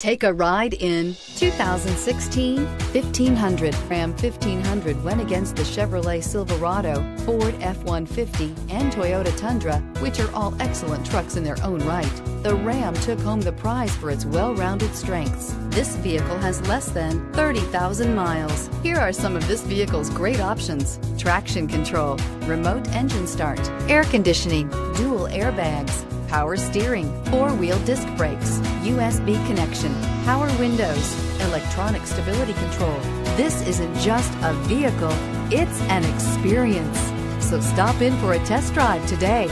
Take a ride in 2016 1500. Ram 1500 went against the Chevrolet Silverado, Ford F-150, and Toyota Tundra, which are all excellent trucks in their own right. The Ram took home the prize for its well-rounded strengths. This vehicle has less than 30,000 miles. Here are some of this vehicle's great options. Traction control, remote engine start, air conditioning, dual airbags, power steering, four-wheel disc brakes, USB connection, power windows, electronic stability control. This isn't just a vehicle, it's an experience. So stop in for a test drive today.